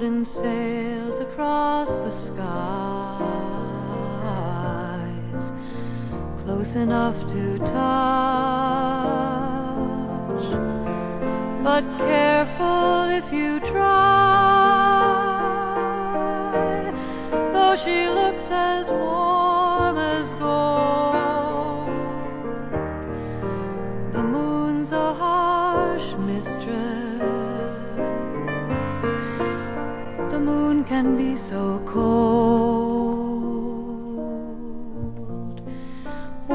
golden sails across the skies, close enough to touch, but careful if you try. Though she looks as warm as gold. The moon's a harsh mistress. The moon can be so cold.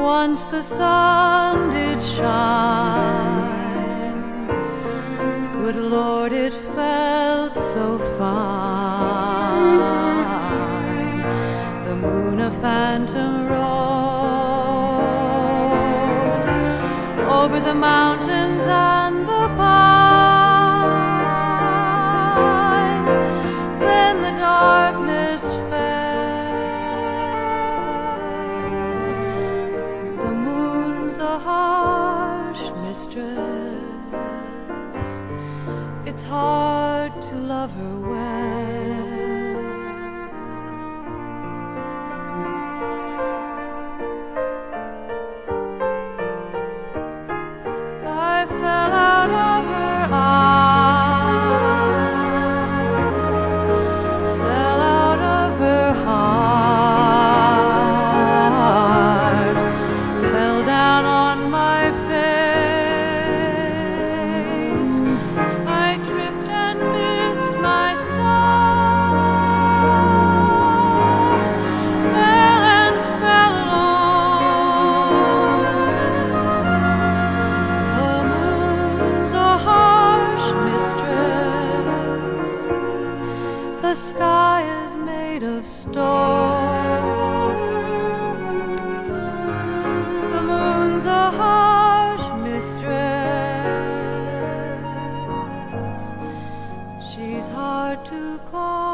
Once the sun did shine. Good Lord, it felt so fine. The moon a phantom rose over the mountains and It's hard to love her. the sky is made of stone. The moon's a harsh mistress, she's hard to call.